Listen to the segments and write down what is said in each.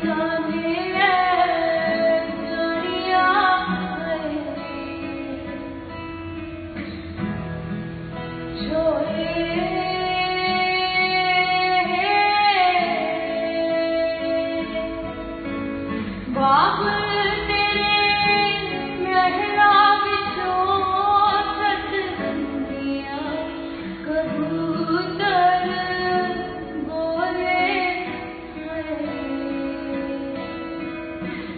Jesus.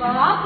बाप